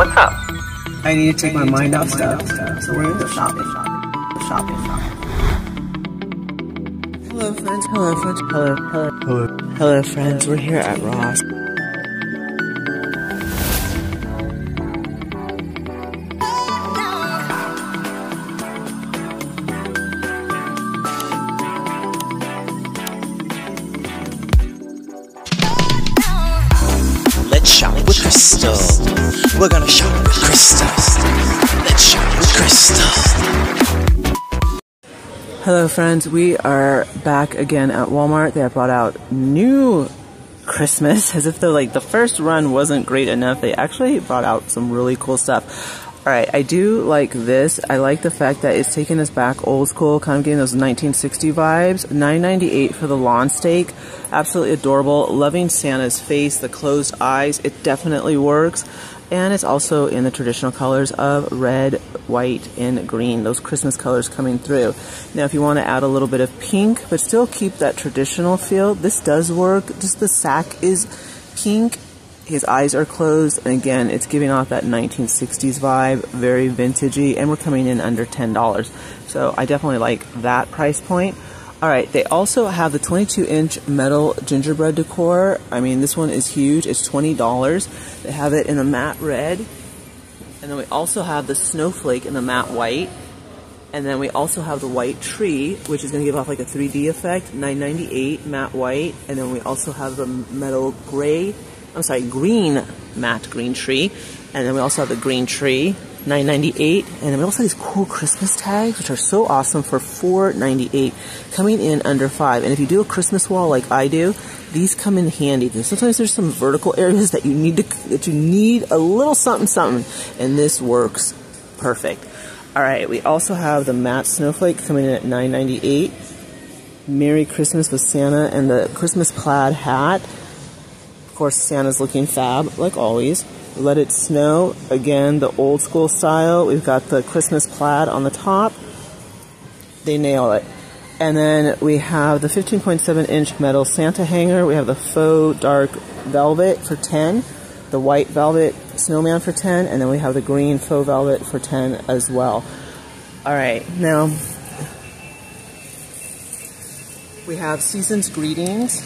What's up? I need to take my mind off stuff. So we're gonna go shopping, shopping, shopping, shopping. Hello, friends. Hello, friends. Hello, hello, hello, hello, friends. We're here at Ross. Friends. We are back again at Walmart. They have brought out new Christmas, as if the like the first run wasn't great enough. They actually brought out some really cool stuff. All right, I do like this. I like the fact that it's taking us back old school, kind of getting those 1960 vibes. 9.98 for the lawn stake, absolutely adorable. Loving Santa's face, the closed eyes. It definitely works, and it's also in the traditional colors of red, white, and green. Those Christmas colors coming through. Now, if you want to add a little bit of pink, but still keep that traditional feel, this does work. Just the sack is pink his eyes are closed, and again, it's giving off that 1960s vibe, very vintagey, and we're coming in under $10. So I definitely like that price point. All right, they also have the 22 inch metal gingerbread decor. I mean, this one is huge. It's $20. They have it in a matte red. And then we also have the snowflake in the matte white. And then we also have the white tree, which is going to give off like a 3D effect, 998 matte white. And then we also have the metal gray I'm sorry, green matte green tree. And then we also have the green tree, 9.98. And we also have these cool Christmas tags, which are so awesome for 4.98, coming in under five. And if you do a Christmas wall like I do, these come in handy. Sometimes there's some vertical areas that you need to that you need a little something something, and this works perfect. All right, we also have the matte snowflake coming in at 9.98. Merry Christmas with Santa and the Christmas plaid hat Of course, Santa's looking fab, like always. Let It Snow, again, the old school style. We've got the Christmas plaid on the top. They nail it. And then we have the 15.7 inch metal Santa hanger. We have the faux dark velvet for 10, the white velvet snowman for 10, and then we have the green faux velvet for 10 as well. All right, now we have Season's Greetings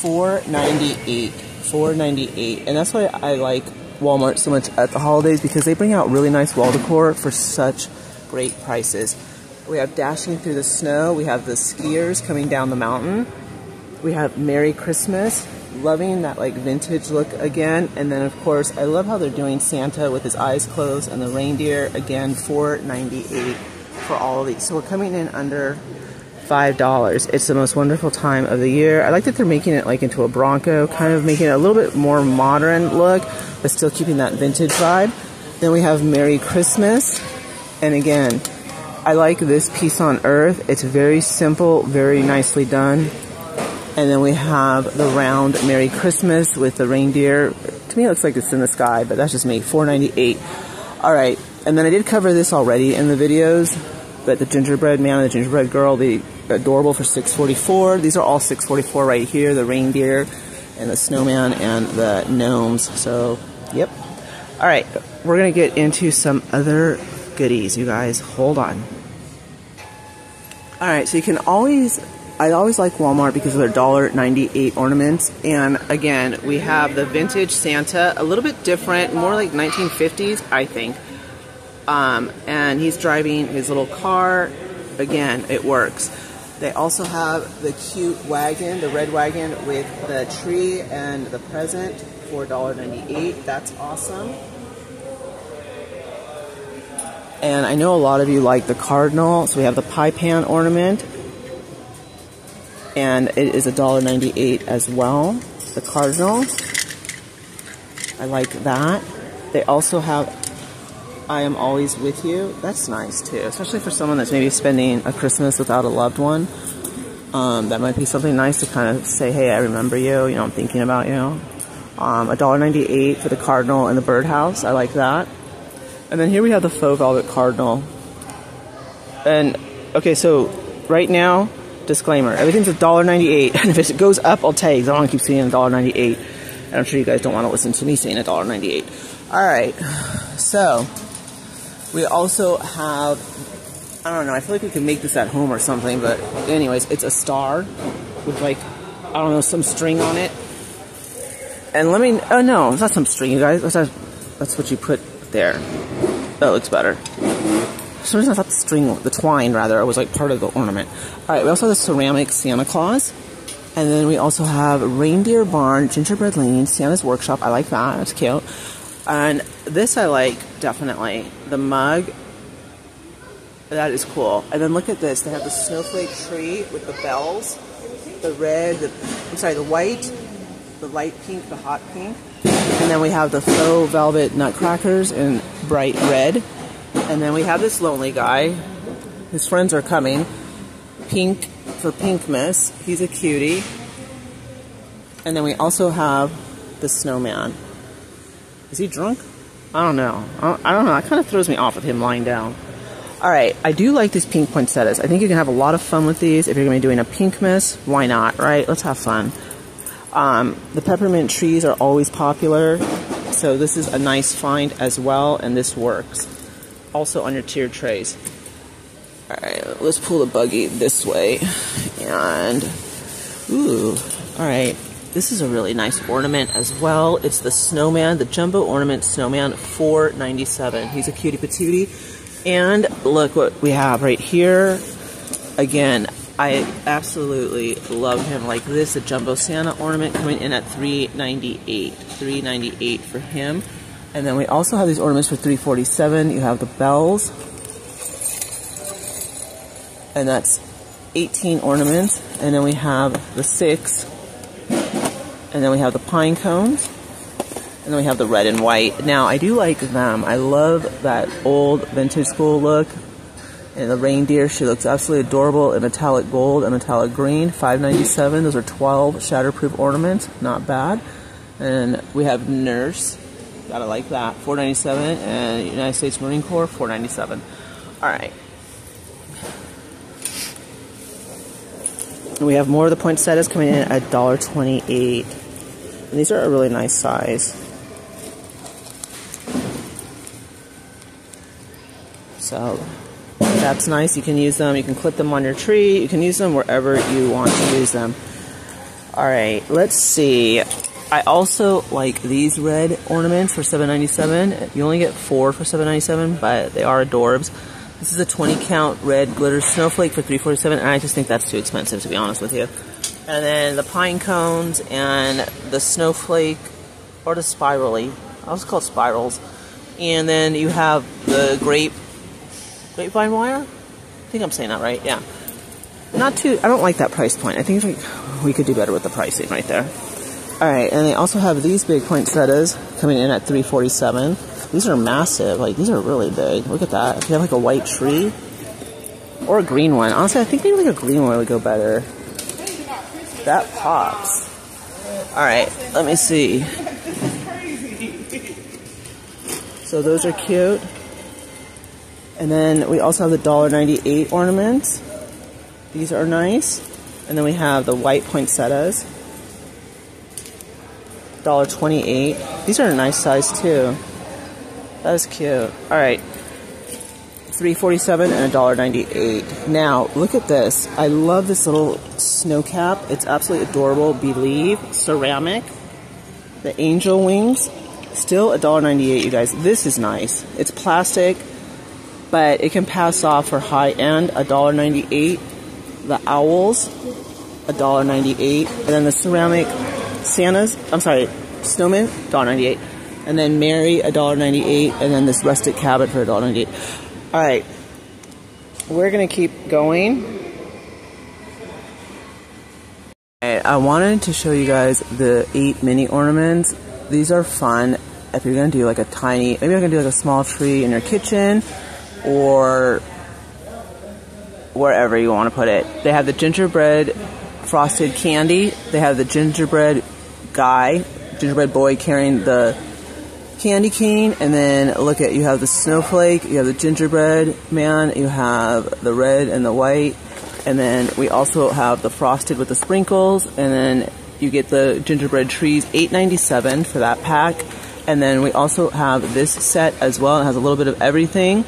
498 498 and that's why I like Walmart so much at the holidays because they bring out really nice wall decor for such great prices. We have Dashing Through the Snow, we have the skiers coming down the mountain, we have Merry Christmas, loving that like vintage look again, and then of course I love how they're doing Santa with his eyes closed and the reindeer again 498 for all of these. So we're coming in under $5. It's the most wonderful time of the year. I like that they're making it like into a Bronco, kind of making it a little bit more modern look, but still keeping that vintage vibe. Then we have Merry Christmas. And again, I like this peace on Earth. It's very simple, very nicely done. And then we have the round Merry Christmas with the reindeer. To me, it looks like it's in the sky, but that's just me. 498. All right. And then I did cover this already in the videos, but the gingerbread man and the gingerbread girl, the adorable for 644. These are all 644 right here, the reindeer and the snowman and the gnomes. So, yep. All right, we're going to get into some other goodies, you guys. Hold on. All right, so you can always I always like Walmart because of their $1.98 ornaments. And again, we have the vintage Santa, a little bit different, more like 1950s, I think. Um, and he's driving his little car. Again, it works. They also have the cute wagon, the red wagon with the tree and the present for $1.98. That's awesome. And I know a lot of you like the cardinal, so we have the pie pan ornament. And it is $1.98 as well. The cardinal. I like that. They also have I am always with you. That's nice too, especially for someone that's maybe spending a Christmas without a loved one. Um, that might be something nice to kind of say, hey, I remember you, you know, I'm thinking about you. Um, $1.98 for the Cardinal and the Birdhouse. I like that. And then here we have the faux velvet Cardinal. And, okay, so right now, disclaimer, everything's $1.98. And if it goes up, I'll tell you, because I want to keep saying $1.98. And I'm sure you guys don't want to listen to me saying $1.98. All right, so we also have, I don't know, I feel like we can make this at home or something, but anyways, it's a star with like, I don't know, some string on it. And let me, oh no, it's not some string, you guys. That's, that's what you put there. That looks better. For some reason I thought the string, the twine rather, was like part of the ornament. Alright, we also have the ceramic Santa Claus. And then we also have Reindeer Barn, Gingerbread Lane, Santa's Workshop. I like that, that's cute. And this I like, definitely. The mug, that is cool. And then look at this, they have the snowflake tree with the bells. The red, the, I'm sorry, the white, the light pink, the hot pink. And then we have the faux velvet nutcrackers in bright red. And then we have this lonely guy. His friends are coming. Pink for Pinkmas. He's a cutie. And then we also have the snowman. Is he drunk? I don't know. I don't know. That kind of throws me off with him lying down. Alright, I do like these pink poinsettias. I think you can have a lot of fun with these. If you're going to be doing a Pinkmas, why not, right? Let's have fun. Um, the peppermint trees are always popular, so this is a nice find as well, and this works. Also on your tiered trays. Alright, let's pull the buggy this way. And, ooh, alright. This is a really nice ornament as well. It's the snowman, the jumbo ornament snowman, 4.97. He's a cutie patootie. And look what we have right here. Again, I absolutely love him like this. A jumbo Santa ornament coming in at 398. 398 for him. And then we also have these ornaments for 347. You have the bells. And that's 18 ornaments. And then we have the six. And then we have the pine cones. And then we have the red and white. Now, I do like them. I love that old vintage school look and the reindeer. She looks absolutely adorable in metallic gold and metallic green. 5.97. Those are 12 shatterproof ornaments. Not bad. And we have Nurse. Gotta like that. 4.97. And United States Marine Corps. 4.97. All right. And we have more of the poinsettias coming in at $1.28. These are a really nice size. So that's nice. You can use them. You can clip them on your tree. You can use them wherever you want to use them. All right, let's see. I also like these red ornaments for $7.97. You only get four for $7.97, but they are adorbs. This is a 20 count red glitter snowflake for $3.47, and I just think that's too expensive to be honest with you. And then the pine cones and the snowflake, or the spirally. I was called spirals. And then you have the grape grapevine wire. I think I'm saying that right. Yeah. Not too. I don't like that price point. I think like we could do better with the pricing right there. All right, and they also have these big poinsettias coming in at 347. These are massive. Like these are really big. Look at that. If you have like a white tree or a green one, honestly, I think maybe like a green one would go better. That pops. All right, let me see. So those are cute. And then we also have the $1.98 ornaments. These are nice. And then we have the white poinsettias. $1.28. These are a nice size too. That is cute. Alright. 347 and $1.98. Now, look at this. I love this little snow cap. It's absolutely adorable. Believe ceramic. The angel wings. Still $1.98, you guys. This is nice. It's plastic but it can pass off for high end $1.98. The owls, $1.98. And then the ceramic Santas, I'm sorry, snowman, $1.98. And then Mary, $1.98. And then this rustic cabin for $1.98. Alright, we're gonna keep going. I wanted to show you guys the eight mini ornaments. These are fun if you're gonna do like a tiny, maybe you're gonna do like a small tree in your kitchen or wherever you want to put it. They have the gingerbread frosted candy. They have the gingerbread guy, gingerbread boy carrying the candy cane. And then look at, you have the snowflake, you have the gingerbread man, you have the red and the white. And then we also have the frosted with the sprinkles. And then you get the gingerbread trees, $8.97 for that pack. And then we also have this set as well. It has a little bit of everything.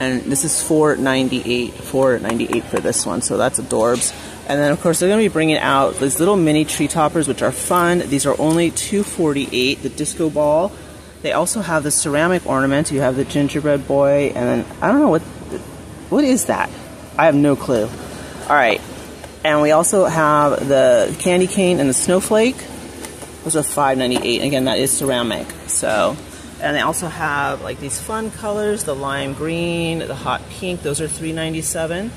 And this is 498 498 for this one. So that's adorbs. And then of course they're going to be bringing out these little mini tree toppers, which are fun. These are only 248. The disco ball. They also have the ceramic ornament. You have the gingerbread boy, and then I don't know what what is that. I have no clue. All right, and we also have the candy cane and the snowflake. Those are 5.98. Again, that is ceramic. So, and they also have like these fun colors: the lime green, the hot pink. Those are 3.97.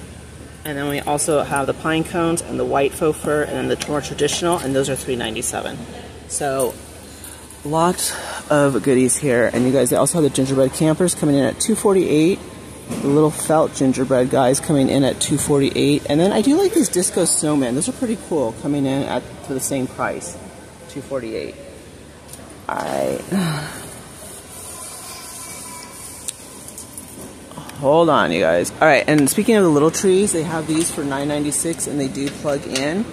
And then we also have the pine cones and the white faux fur, and then the more traditional, and those are 3.97. So lots of goodies here. And you guys, they also have the gingerbread campers coming in at 248. The little felt gingerbread guys coming in at 248. And then I do like these disco snowmen. Those are pretty cool coming in at for the same price. 248. Alright. Hold on, you guys. Alright, and speaking of the little trees, they have these for 9.96 and they do plug in.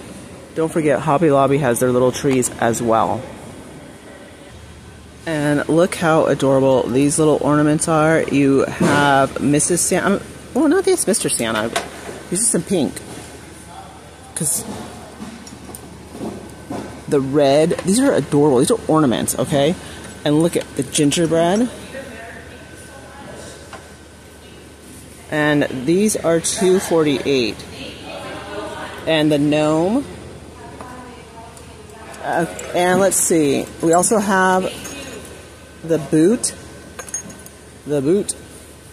Don't forget, Hobby Lobby has their little trees as well. And look how adorable these little ornaments are. You have Mrs. Santa. Well, not this Mr. Santa. These are some pink. Because the red, these are adorable. These are ornaments, okay? And look at the gingerbread. And these are 248. And the gnome. Uh, and let's see. We also have the boot. The boot.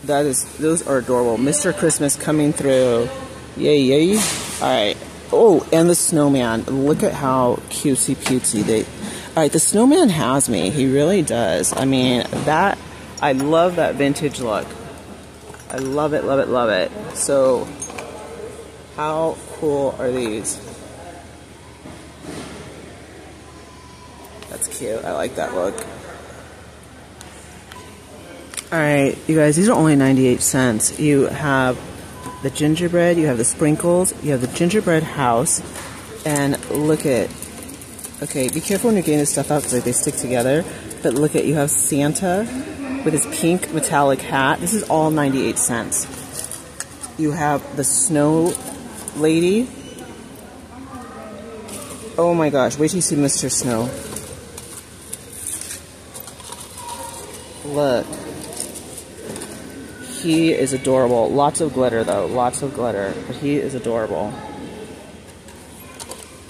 That is, those are adorable. Mr. Christmas coming through. Yay, yay. Alright. Oh, and the snowman. Look at how cutesy putesy they. Alright, the snowman has me. He really does. I mean, that. I love that vintage look. I love it, love it, love it. So, how cool are these? That's cute. I like that look. Alright, you guys, these are only 98 cents. You have the gingerbread, you have the sprinkles, you have the gingerbread house, and look at, okay, be careful when you're getting this stuff out because they stick together, but look at, you have Santa with his pink metallic hat. This is all 98 cents. You have the snow lady. Oh my gosh, wait till you see Mr. Snow. Look. He is adorable. Lots of glitter though. Lots of glitter. But he is adorable.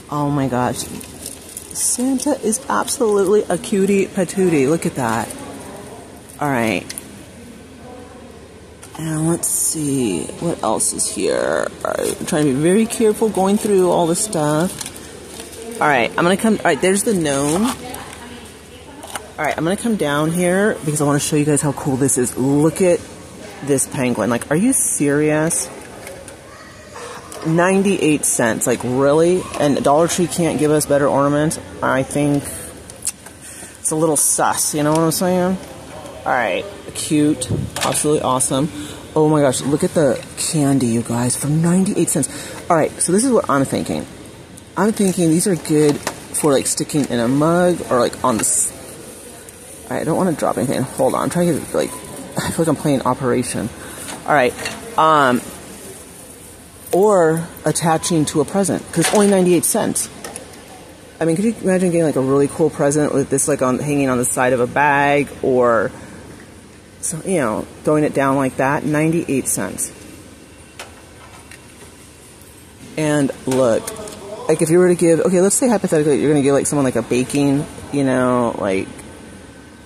Oh my gosh. Santa is absolutely a cutie patootie. Look at that. Alright. And let's see. What else is here? Alright. I'm trying to be very careful going through all the stuff. Alright. I'm going to come. Alright. There's the gnome. Alright. I'm going to come down here because I want to show you guys how cool this is. Look at this penguin. Like, are you serious? 98 cents. Like, really? And Dollar Tree can't give us better ornaments? I think it's a little sus, you know what I'm saying? Alright, cute. Absolutely awesome. Oh my gosh, look at the candy, you guys, for 98 cents. Alright, so this is what I'm thinking. I'm thinking these are good for like sticking in a mug or like on the. Alright, I don't want to drop anything. Hold on, I'm trying to like I feel like I'm playing Operation. All right. Um, or attaching to a present because only 98 cents. I mean, could you imagine getting like a really cool present with this like on hanging on the side of a bag or so you know throwing it down like that? 98 cents. And look, like if you were to give okay, let's say hypothetically you're gonna give like someone like a baking, you know, like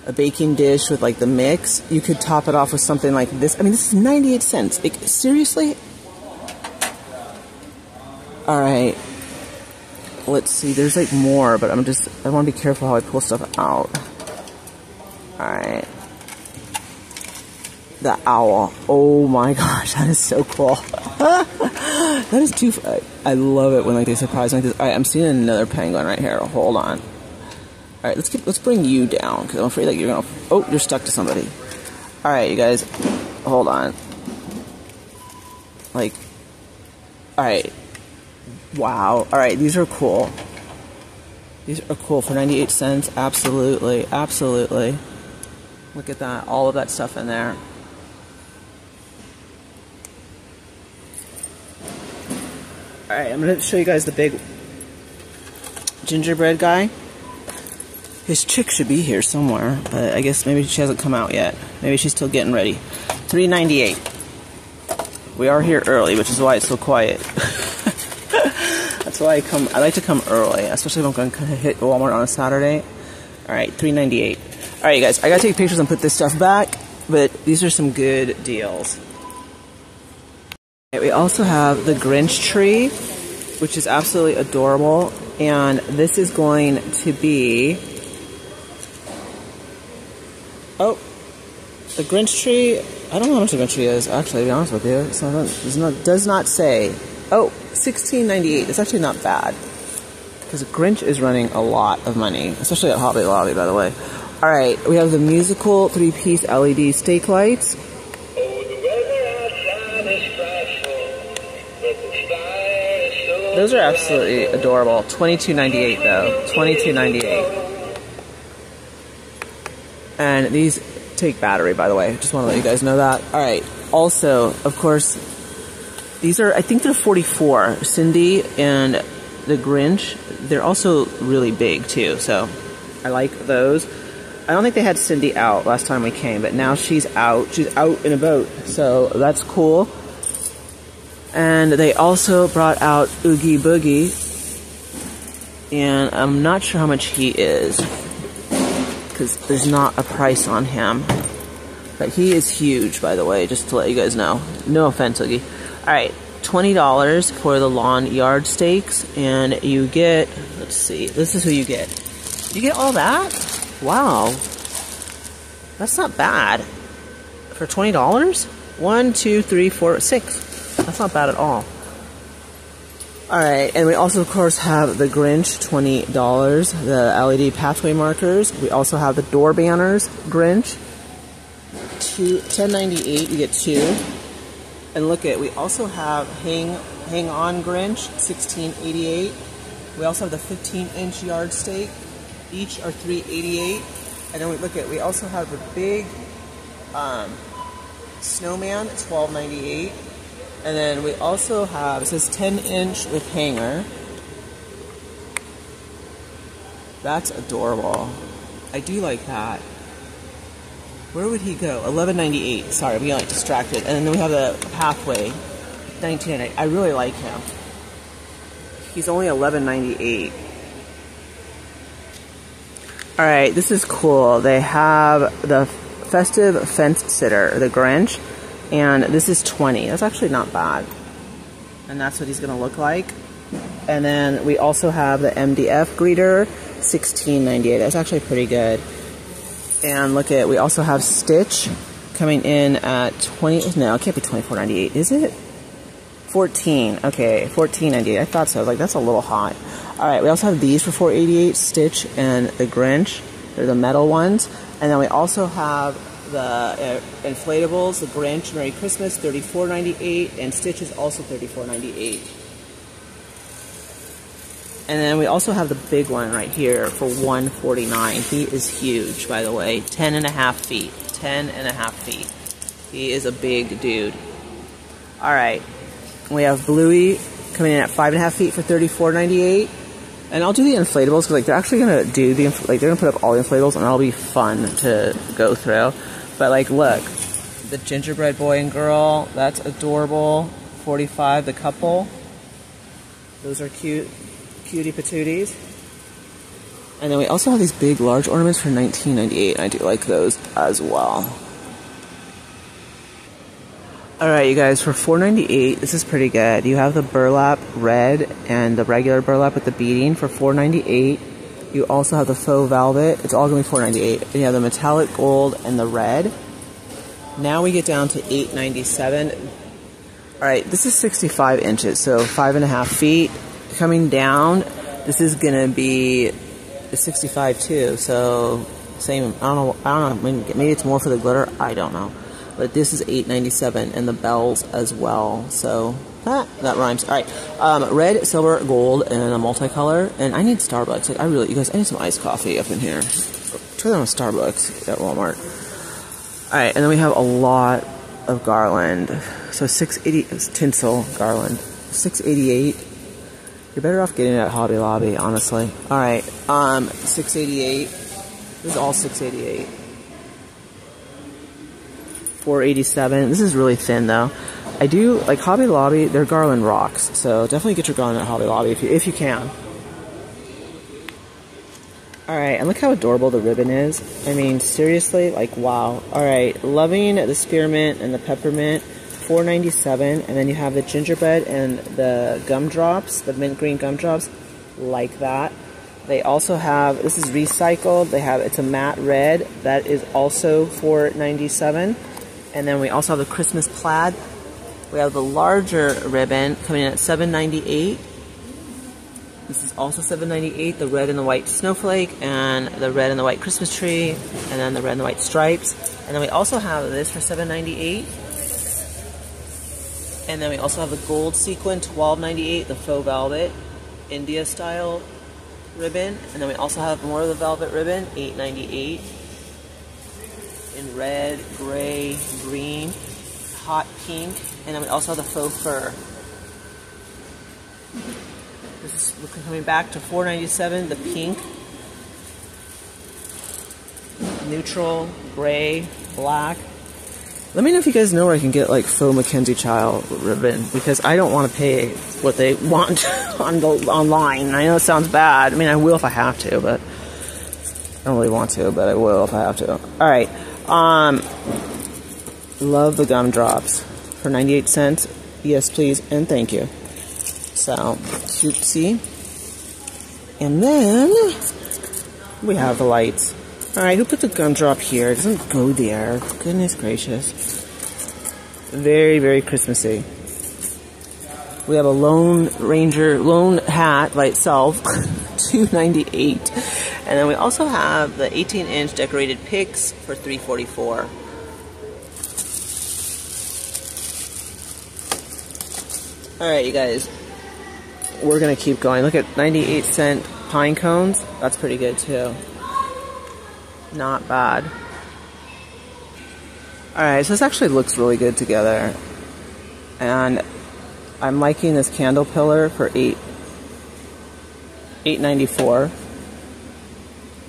a baking dish with like the mix, you could top it off with something like this. I mean, this is 98 cents. Like, seriously? All right. Let's see. There's like more, but I'm just, I want to be careful how I pull stuff out. All right. The owl. Oh my gosh, that is so cool. that is too, I love it when like they surprise me like this. All right, I'm seeing another penguin right here. Hold on. All right, let's get let's bring you down because I'm afraid that you're gonna. Oh, you're stuck to somebody. All right, you guys, hold on. Like, all right, wow. All right, these are cool. These are cool for 98 cents. Absolutely. Absolutely. Look at that. All of that stuff in there. Alright, I'm going to show you guys the big gingerbread guy. His chick should be here somewhere, but I guess maybe she hasn't come out yet. Maybe she's still getting ready. 398. We are here early, which is why it's so quiet. That's why I come. I like to come early, especially if I'm going to hit Walmart on a Saturday. All right, 398. All right, you guys. I gotta take pictures and put this stuff back, but these are some good deals. We also have the Grinch tree, which is absolutely adorable, and this is going to be. Oh, the Grinch tree. I don't know how much the Grinch tree is. Actually, to be honest with you, so does not does not say. Oh, 1698. It's actually not bad because Grinch is running a lot of money, especially at Hobby Lobby, by the way. All right, we have the musical three-piece LED stake lights. Those are absolutely adorable. Twenty-two ninety-eight though. Twenty-two ninety-eight. And these take battery, by the way. Just want to let you guys know that. All right. Also, of course, these are, I think they're 44. Cindy and the Grinch, they're also really big too, so I like those. I don't think they had Cindy out last time we came, but now she's out. She's out in a boat, so that's cool. And they also brought out Oogie Boogie, and I'm not sure how much he is, because there's not a price on him. But he is huge, by the way, just to let you guys know. No offense, Oogie. Alright, $20 for the lawn yard stakes, and you get, let's see, this is who you get. You get all that? Wow. That's not bad. For $20? One, two, three, four, six. That's not bad at all. Alright, and we also, of course, have the Grinch, $20. The LED pathway markers. We also have the door banners, Grinch. Two, 1098 you get two. And look at, we also have Hang Hang On Grinch, 1688. We also have the 15 inch yard stake. Each are 388. And then we look at, we also have the big um, snowman, 1298. And then we also have, it says 10 inch with hanger. That's adorable. I do like that. Where would he go? 1198. Sorry, we got like, distracted. And then we have the pathway, 1998. I really like him. He's only 1198. All right, this is cool. They have the festive fence sitter, the Grinch, and this is 20. That's actually not bad. And that's what he's gonna look like. And then we also have the MDF greeter, 1698. That's actually pretty good. And look at, we also have Stitch coming in at 20, no, it can't be 24.98, is it? 14, okay, 14.98. I thought so. I was like, that's a little hot. All right, we also have these for 4.88, Stitch and the Grinch. They're the metal ones. And then we also have the uh, inflatables, the Grinch, Merry Christmas, 34.98, and Stitch is also 34.98. And then we also have the big one right here for 149. He is huge, by the way. 10 and a half feet. 10 and a half feet. He is a big dude. Alright. We have Bluey coming in at five and a half feet for 34.98. And I'll do the inflatables because like they're actually gonna do the like they're gonna put up all the inflatables and that'll be fun to go through. But like look, the gingerbread boy and girl, that's adorable. 45 the couple. Those are cute cutie patooties. And then we also have these big, large ornaments for 19.98. I do like those as well. All right, you guys, for 4.98, this is pretty good. You have the burlap red and the regular burlap with the beading for 4.98. You also have the faux velvet. It's all going to be 4.98. And you have the metallic gold and the red. Now we get down to 8.97. All right, this is 65 inches, so five and a half feet. Coming down, this is gonna be 65 too. So same. I don't know. I don't know. Maybe it's more for the glitter. I don't know. But this is 8.97 and the bells as well. So that that rhymes. All right, um, red, silver, gold, and a multicolor. And I need Starbucks. Like I really, you guys, I need some iced coffee up in here. Try that on Starbucks at Walmart. All right, and then we have a lot of garland. So 680 tinsel garland, 688. You're better off getting it at Hobby Lobby, honestly. All right, um, 688. This is all 688. 487. This is really thin though. I do like Hobby Lobby. Their garland rocks, so definitely get your garland at Hobby Lobby if you if you can. All right, and look how adorable the ribbon is. I mean, seriously, like wow. All right, loving the spearmint and the peppermint. 497 and then you have the gingerbread and the gumdrops the mint green gumdrops like that they also have this is recycled they have it's a matte red that is also 497 and then we also have the christmas plaid we have the larger ribbon coming in at 798 this is also 798 the red and the white snowflake and the red and the white christmas tree and then the red and the white stripes. And then we also have this for 798 and then we also have the gold sequin 1298, the faux velvet India style ribbon. And then we also have more of the velvet ribbon, 898 in red, gray, green, hot pink. And then we also have the faux fur. This is we're coming back to 497, the pink, neutral, gray, black, let me know if you guys know where I can get like faux Mackenzie Child ribbon because I don't want to pay what they want on the online. I know it sounds bad. I mean, I will if I have to, but I don't really want to, but I will if I have to. All right. Um, love the gumdrops for 98 cents. Yes, please, and thank you. So, see, And then we have the lights. Alright, who put the gumdrop here? It doesn't go there. Goodness gracious. Very, very Christmassy. We have a Lone Ranger, Lone Hat by itself, 298 And then we also have the 18 inch decorated picks for 344 Alright, you guys. We're gonna keep going. Look at 98 cent pine cones. That's pretty good too not bad. Alright, so this actually looks really good together. And I'm liking this candle pillar for 8 894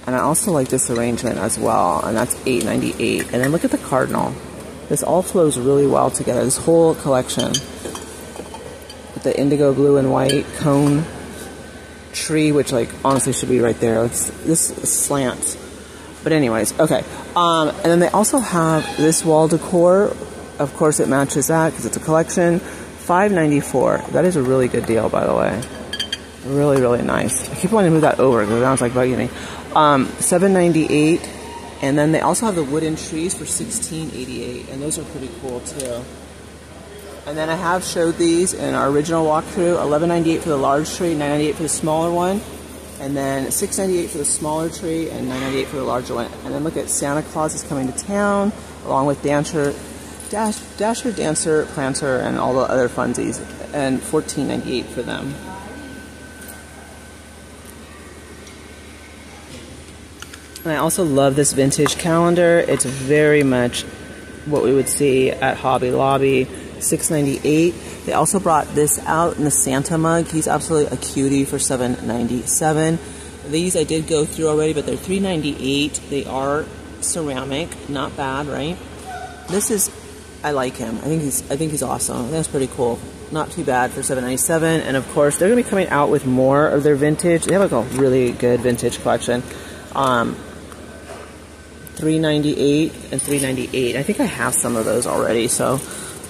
and I also like this arrangement as well and that's 898 and then look at the cardinal this all flows really well together this whole collection the indigo blue and white cone tree which like honestly should be right there it's, this slants but anyways, okay. Um, and then they also have this wall decor. Of course, it matches that because it's a collection. Five ninety four. That is a really good deal, by the way. Really, really nice. I keep wanting to move that over because it sounds like bugging me. Um, Seven ninety eight. And then they also have the wooden trees for sixteen eighty eight, and those are pretty cool too. And then I have showed these in our original walkthrough. Eleven ninety eight for the large tree, nine ninety eight for the smaller one and then 698 for the smaller tree and 998 for the larger one. And then look at Santa Claus is coming to town along with Dancer, Dash, Dasher, Dancer, Prancer, and all the other funsies, and 1498 for them. And I also love this vintage calendar. It's very much what we would see at Hobby Lobby. 698 they also brought this out in the Santa mug. He's absolutely a cutie for 797. These I did go through already, but they're 398. They are ceramic, not bad, right? This is, I like him. I think he's, I think he's awesome. That's pretty cool. Not too bad for 797. And of course, they're gonna be coming out with more of their vintage. They have like a really good vintage collection. Um, 398 and 398. I think I have some of those already, so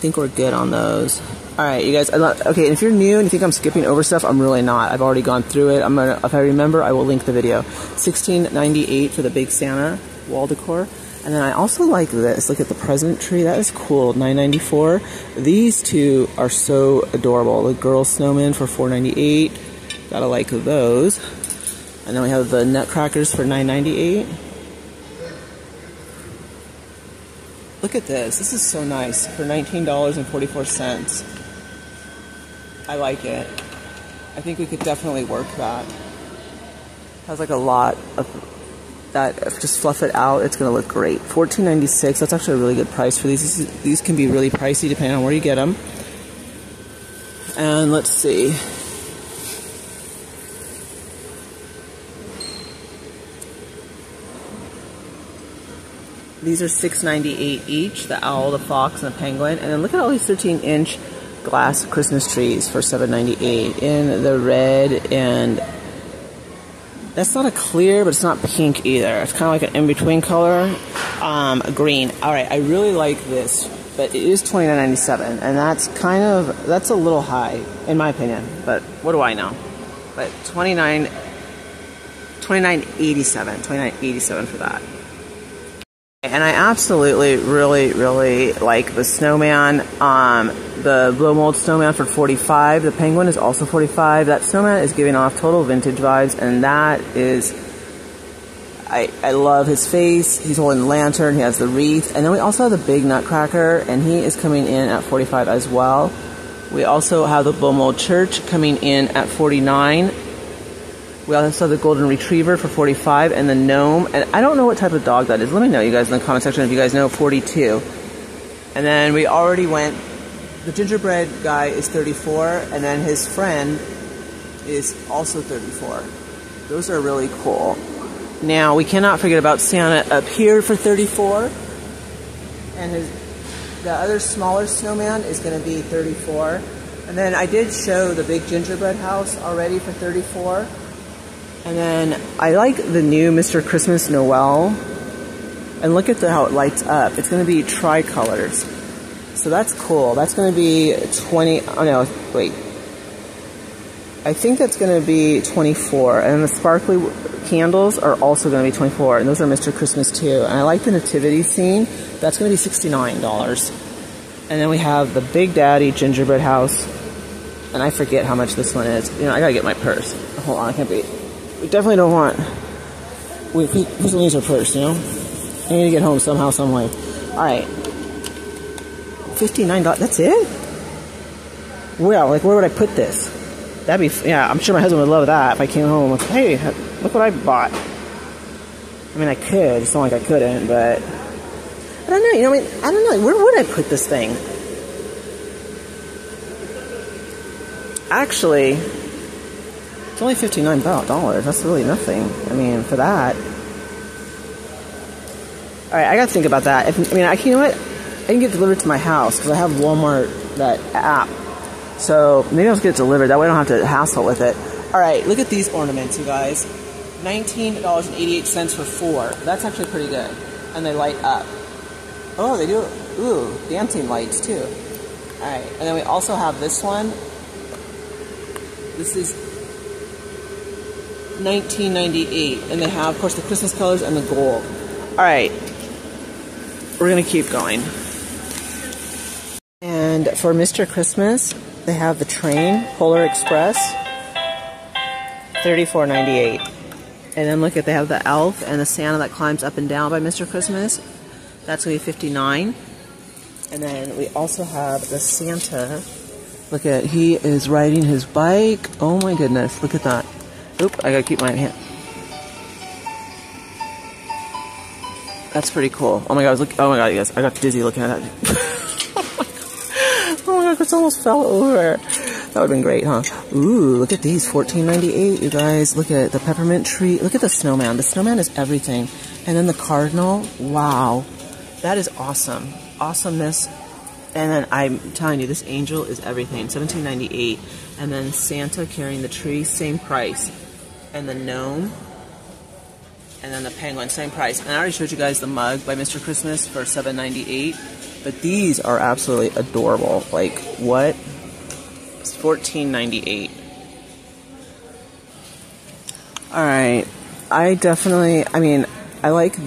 think we're good on those. All right, you guys. okay, if you're new and you think I'm skipping over stuff, I'm really not. I've already gone through it. I'm gonna, if I remember, I will link the video. 1698 for the big Santa wall decor, and then I also like this. Look at the present tree. That is cool. 994. These two are so adorable. The girl snowman for 498. Gotta like those. And then we have the nutcrackers for 998. Look at this. This is so nice for $19.44. I like it. I think we could definitely work that. Has like a lot of that. Just fluff it out. It's gonna look great. Fourteen ninety six. That's actually a really good price for these. These, these can be really pricey depending on where you get them. And let's see. These are six ninety eight each. The owl, the fox, and the penguin. And then look at all these thirteen inch glass Christmas trees for seven ninety eight in the red and that's not a clear, but it's not pink either. It's kind of like an in between color, um, green. All right, I really like this, but it is twenty nine ninety seven, and that's kind of that's a little high in my opinion. But what do I know? But 29 2987 2987 for that. And I absolutely, really, really like the snowman. Um, the blow mold snowman for 45. The penguin is also 45. That snowman is giving off total vintage vibes, and that is. I, I love his face. He's holding the lantern. He has the wreath. And then we also have the big nutcracker, and he is coming in at 45 as well. We also have the blow mold church coming in at 49. We also have the golden retriever for 45 and the gnome. And I don't know what type of dog that is. Let me know, you guys, in the comment section if you guys know 42. And then we already went, the gingerbread guy is 34, and then his friend is also 34. Those are really cool. Now, we cannot forget about Santa up here for 34. And his, the other smaller snowman is going to be 34. And then I did show the big gingerbread house already for 34. And then I like the new Mr. Christmas Noel. And look at the, how it lights up. It's going to be tricolors. So that's cool. That's going to be 20. Oh no, wait. I think that's going to be 24. And the sparkly candles are also going to be 24. And those are Mr. Christmas too. And I like the nativity scene. That's going to be $69. And then we have the Big Daddy gingerbread house. And I forget how much this one is. You know, I gotta get my purse. Hold on, I can't be we definitely don't want. We, we, who's use our purse, you know? I need to get home somehow, some way. Alright. $59, that's it? Well, like, where would I put this? That'd be, yeah, I'm sure my husband would love that if I came home like, hey, look what I bought. I mean, I could, it's not like I couldn't, but. I don't know, you know, I mean, I don't know, where would I put this thing? Actually, it's only $59. That's really nothing. I mean, for that. Alright, I gotta think about that. If, I mean, I, can you know what? I can get delivered to my house because I have Walmart, that app. So maybe I'll just get it delivered. That way I don't have to hassle with it. Alright, look at these ornaments, you guys. $19.88 for four. That's actually pretty good. And they light up. Oh, they do, ooh, dancing lights too. Alright, and then we also have this one. This is 1998 and they have of course the christmas colors and the gold. All right. We're gonna keep going. And for mr christmas they have the train polar express 34.98 and then look at they have the elf and the santa that climbs up and down by mr christmas. That's gonna be 59 and then we also have the santa. Look at he is riding his bike. Oh my goodness look at that Oop, I gotta keep my hand. That's pretty cool. Oh my god, look, oh my god, yes, I got dizzy looking at that. oh my god, this almost fell over. That would've been great, huh? Ooh, look at these, fourteen ninety eight. you guys. Look at the peppermint tree. Look at the snowman. The snowman is everything. And then the cardinal, wow. That is awesome. Awesomeness. And then I'm telling you, this angel is everything. Seventeen ninety eight. And then Santa carrying the tree, same price and the gnome, and then the penguin, same price. And I already showed you guys the mug by Mr. Christmas for $7.98, but these are absolutely adorable. Like, what? It's $14.98. Alright, I definitely, I mean, I like, I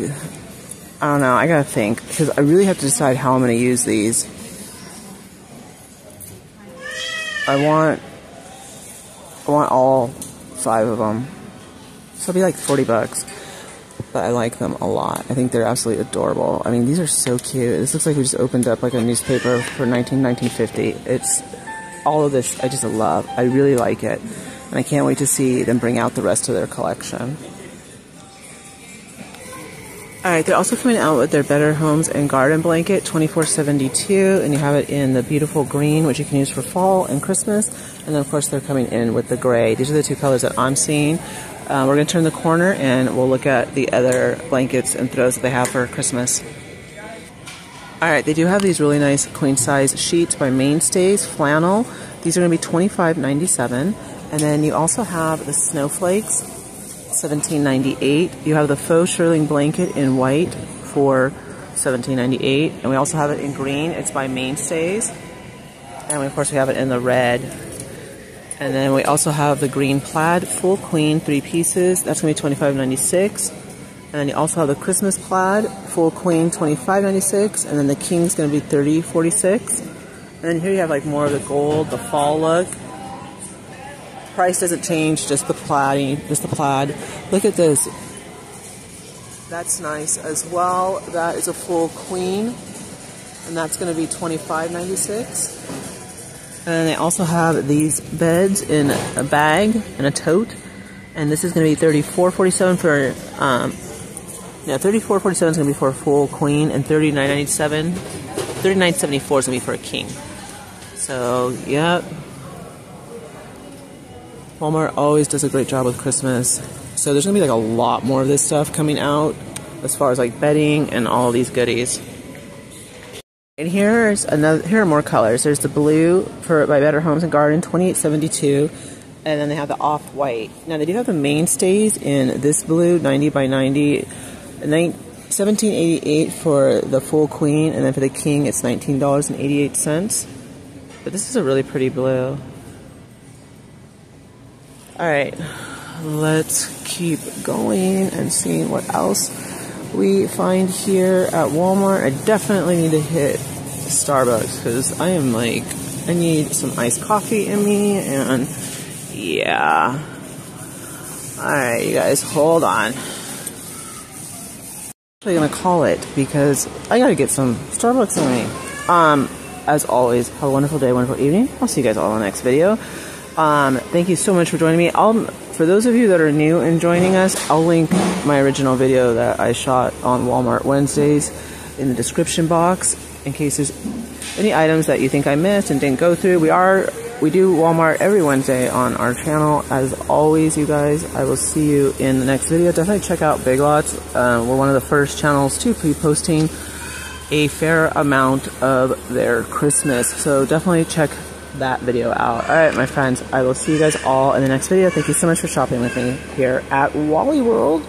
don't know, I gotta think, because I really have to decide how I'm gonna use these. I want, I want all five of them. It'll be like 40 bucks. But I like them a lot. I think they're absolutely adorable. I mean, these are so cute. This looks like we just opened up like a newspaper for 19, 1950. It's all of this, I just love. I really like it. And I can't wait to see them bring out the rest of their collection. Alright, they're also coming out with their Better Homes and Garden Blanket 2472 and you have it in the beautiful green which you can use for fall and Christmas and then of course they're coming in with the gray. These are the two colors that I'm seeing. Uh, we're going to turn the corner and we'll look at the other blankets and throws that they have for Christmas. Alright, they do have these really nice queen size sheets by Mainstays, flannel. These are going to be $25.97 and then you also have the snowflakes 17.98. You have the faux shearling blanket in white for 17.98, and we also have it in green. It's by Mainstays, and we, of course we have it in the red. And then we also have the green plaid full queen three pieces. That's gonna be 25.96. And then you also have the Christmas plaid full queen 25.96, and then the king's gonna be 30.46. And then here you have like more of the gold, the fall look price doesn't change, just the plaid, just the plaid. Look at this. That's nice as well. That is a full queen, and that's going to be $25.96. And they also have these beds in a bag and a tote, and this is going to be $34.47 for um, yeah, $34.47 is going to be for a full queen, and $39.97, $39.74 is going to be for a king. So, yep. Yeah. Walmart always does a great job with Christmas. So there's gonna be like a lot more of this stuff coming out as far as like bedding and all these goodies. And here's another here are more colors. There's the blue for by Better Homes and Garden, 2872. And then they have the off-white. Now they do have the mainstays in this blue, 90 by 90. 1788 for the full queen, and then for the king it's $19.88. But this is a really pretty blue. Alright, let's keep going and seeing what else we find here at Walmart. I definitely need to hit Starbucks because I am like, I need some iced coffee in me and yeah. Alright, you guys, hold on. I'm gonna call it because I gotta get some Starbucks in me. Um, as always, have a wonderful day, wonderful evening. I'll see you guys all in the next video. Um, thank you so much for joining me. I'll, for those of you that are new and joining us, I'll link my original video that I shot on Walmart Wednesdays in the description box in case there's any items that you think I missed and didn't go through. We are we do Walmart every Wednesday on our channel. As always, you guys, I will see you in the next video. Definitely check out Big Lots. Uh, we're one of the first channels to be posting a fair amount of their Christmas. So definitely check that video out. Alright, my friends, I will see you guys all in the next video. Thank you so much for shopping with me here at Wally World.